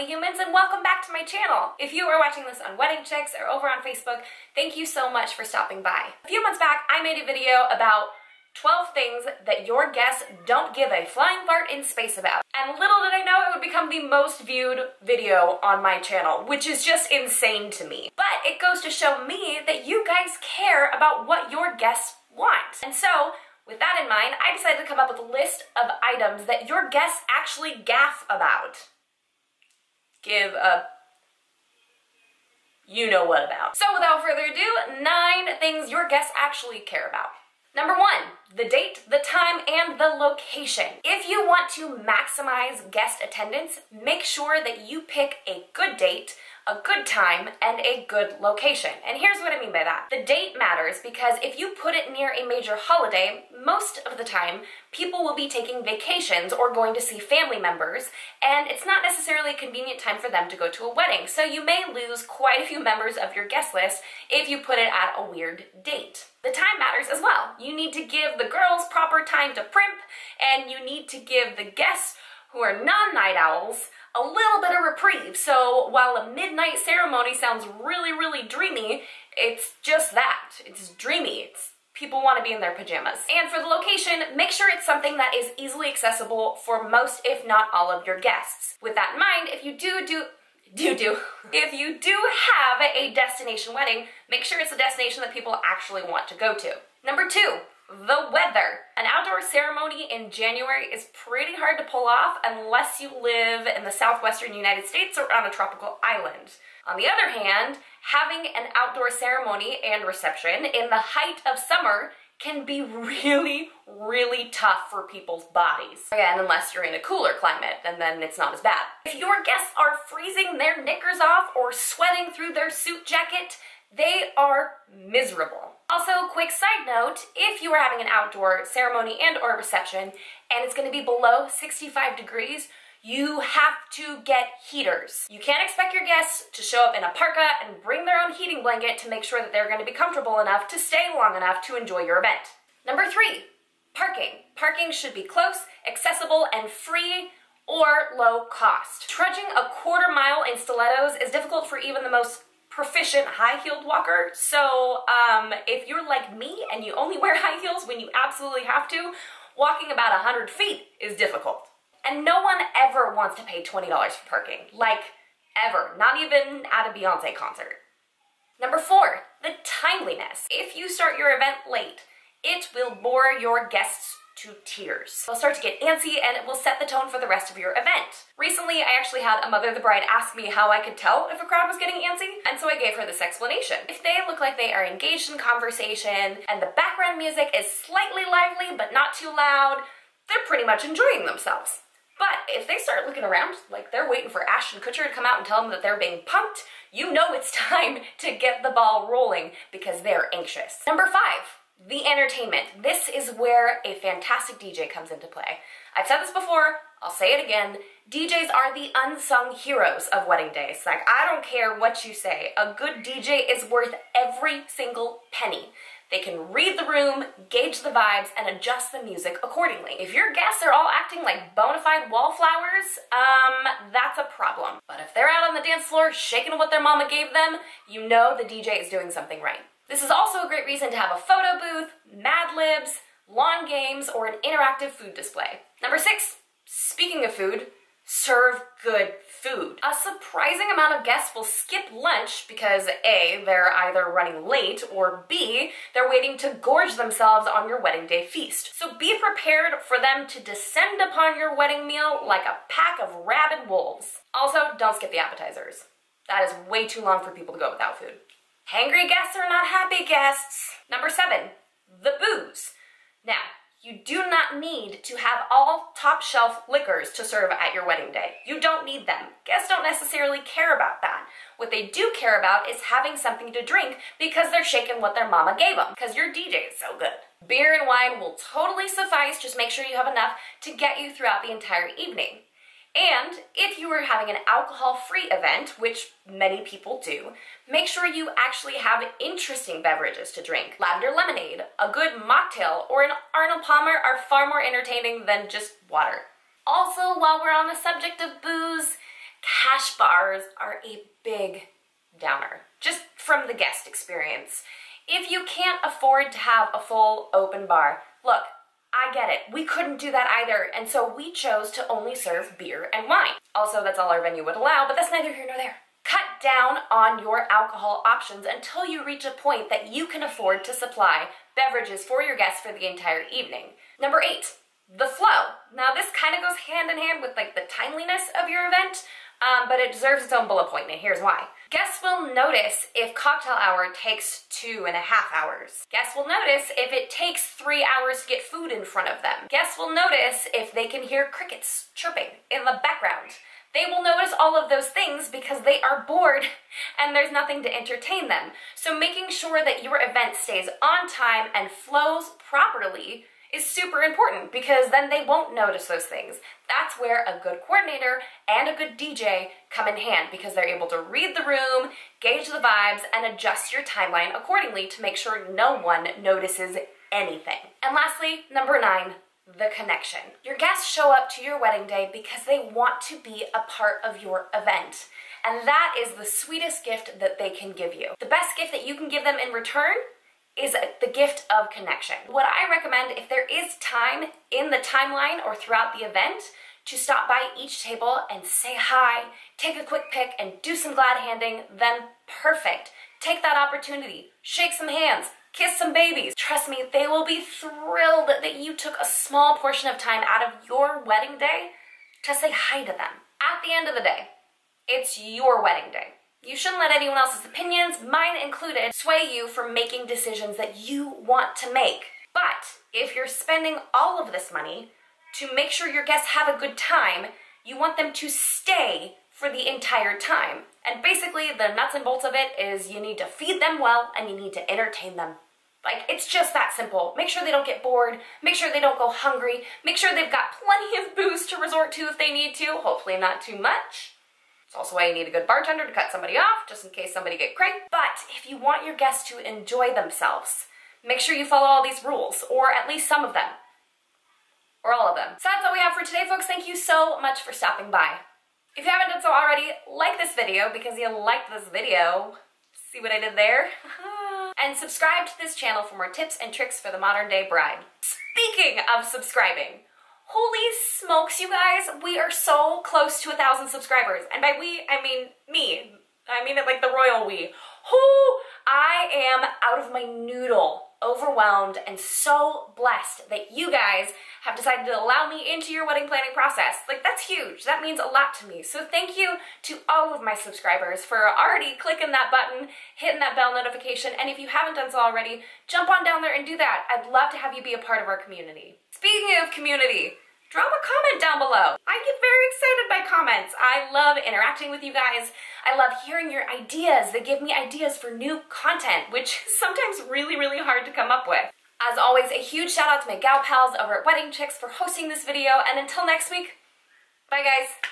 lovely humans, and welcome back to my channel. If you are watching this on Wedding Chicks or over on Facebook, thank you so much for stopping by. A few months back, I made a video about 12 things that your guests don't give a flying fart in space about. And little did I know it would become the most viewed video on my channel, which is just insane to me. But it goes to show me that you guys care about what your guests want. And so, with that in mind, I decided to come up with a list of items that your guests actually gaff about. Give a you know what about. So without further ado, nine things your guests actually care about. Number one, the date, the time, and the location. If you want to maximize guest attendance, make sure that you pick a good date, a good time, and a good location. And here's what I mean by that. The date matters because if you put it near a major holiday, most of the time people will be taking vacations or going to see family members, and it's not necessarily a convenient time for them to go to a wedding. So you may lose quite a few members of your guest list if you put it at a weird date. The time matters as well. You need to give the girls proper time to primp, and you need to give the guests who are non-night owls a little bit of reprieve. So while a midnight ceremony sounds really, really dreamy, it's just that. It's dreamy. It's people want to be in their pajamas. And for the location, make sure it's something that is easily accessible for most, if not all of your guests. With that in mind, if you do do do do. If you do have a destination wedding, make sure it's a destination that people actually want to go to. Number two, the weather. An outdoor ceremony in January is pretty hard to pull off unless you live in the southwestern United States or on a tropical island. On the other hand, having an outdoor ceremony and reception in the height of summer can be really, really tough for people's bodies. Again, unless you're in a cooler climate, and then it's not as bad. If your guests are freezing their knickers off or sweating through their suit jacket, they are miserable. Also, quick side note, if you are having an outdoor ceremony and or reception and it's gonna be below 65 degrees, you have to get heaters. You can't expect your guests to show up in a parka and bring their own heating blanket to make sure that they're gonna be comfortable enough to stay long enough to enjoy your event. Number three, parking. Parking should be close, accessible, and free or low cost. Trudging a quarter mile in stilettos is difficult for even the most proficient high-heeled walker. So um, if you're like me and you only wear high heels when you absolutely have to, walking about 100 feet is difficult. And no one ever wants to pay $20 for parking. Like, ever. Not even at a Beyonce concert. Number four, the timeliness. If you start your event late, it will bore your guests to tears. They'll start to get antsy and it will set the tone for the rest of your event. Recently, I actually had a mother of the bride ask me how I could tell if a crowd was getting antsy, and so I gave her this explanation. If they look like they are engaged in conversation and the background music is slightly lively but not too loud, they're pretty much enjoying themselves. But if they start looking around like they're waiting for Ashton Kutcher to come out and tell them that they're being punked, you know it's time to get the ball rolling because they're anxious. Number five, the entertainment. This is where a fantastic DJ comes into play. I've said this before, I'll say it again. DJs are the unsung heroes of wedding days. Like, I don't care what you say. A good DJ is worth every single penny. They can read the room, gauge the vibes, and adjust the music accordingly. If your guests are all acting like bona fide wallflowers, um, that's a problem. But if they're out on the dance floor shaking what their mama gave them, you know the DJ is doing something right. This is also a great reason to have a photo booth, Mad Libs, lawn games, or an interactive food display. Number six, speaking of food, serve good food. A surprising amount of guests will skip lunch because A, they're either running late, or B, they're waiting to gorge themselves on your wedding day feast. So be prepared for them to descend upon your wedding meal like a pack of rabid wolves. Also, don't skip the appetizers. That is way too long for people to go without food. Hangry guests are not happy guests. Number seven, the booze. Now, you do not need to have all top shelf liquors to serve at your wedding day. You don't need them. Guests don't necessarily care about that. What they do care about is having something to drink because they're shaking what their mama gave them, because your DJ is so good. Beer and wine will totally suffice, just make sure you have enough to get you throughout the entire evening. And if you are having an alcohol-free event, which many people do, make sure you actually have interesting beverages to drink. Lavender lemonade, a good mocktail, or an Arnold Palmer are far more entertaining than just water. Also, while we're on the subject of booze, cash bars are a big downer, just from the guest experience. If you can't afford to have a full open bar, look, I get it. We couldn't do that either, and so we chose to only serve beer and wine. Also, that's all our venue would allow, but that's neither here nor there. Cut down on your alcohol options until you reach a point that you can afford to supply beverages for your guests for the entire evening. Number eight, the flow. Now this kind of goes hand in hand with like the timeliness of your event, um, but it deserves its own bullet point, and here's why. Guests will notice if cocktail hour takes two and a half hours. Guests will notice if it takes three hours to get food in front of them. Guests will notice if they can hear crickets chirping in the background. They will notice all of those things because they are bored and there's nothing to entertain them. So making sure that your event stays on time and flows properly is super important because then they won't notice those things. That's where a good coordinator and a good DJ come in hand because they're able to read the room, gauge the vibes, and adjust your timeline accordingly to make sure no one notices anything. And lastly, number nine, the connection. Your guests show up to your wedding day because they want to be a part of your event. And that is the sweetest gift that they can give you. The best gift that you can give them in return is the gift of connection. What I recommend, if there is time in the timeline or throughout the event, to stop by each table and say hi, take a quick pic, and do some glad handing, then perfect. Take that opportunity, shake some hands, kiss some babies. Trust me, they will be thrilled that you took a small portion of time out of your wedding day to say hi to them. At the end of the day, it's your wedding day. You shouldn't let anyone else's opinions, mine included, sway you from making decisions that you want to make. But if you're spending all of this money to make sure your guests have a good time, you want them to stay for the entire time. And basically, the nuts and bolts of it is you need to feed them well and you need to entertain them. Like, it's just that simple. Make sure they don't get bored. Make sure they don't go hungry. Make sure they've got plenty of booze to resort to if they need to. Hopefully not too much. It's also why you need a good bartender to cut somebody off, just in case somebody get cranky. But if you want your guests to enjoy themselves, make sure you follow all these rules, or at least some of them. Or all of them. So that's all we have for today, folks. Thank you so much for stopping by. If you haven't done so already, like this video because you liked this video. See what I did there? and subscribe to this channel for more tips and tricks for the modern day bride. Speaking of subscribing, Holy smokes, you guys, we are so close to a thousand subscribers. And by we, I mean me. I mean it like the royal we. Who I am out of my noodle overwhelmed and so blessed that you guys have decided to allow me into your wedding planning process. Like that's huge. That means a lot to me. So thank you to all of my subscribers for already clicking that button, hitting that bell notification, and if you haven't done so already, jump on down there and do that. I'd love to have you be a part of our community. Speaking of community, drop a comment down below. I get very excited by comments. I love interacting with you guys. I love hearing your ideas. They give me ideas for new content, which is sometimes really, really hard to come up with. As always, a huge shout out to my gal pals over at Wedding Chicks for hosting this video, and until next week, bye guys.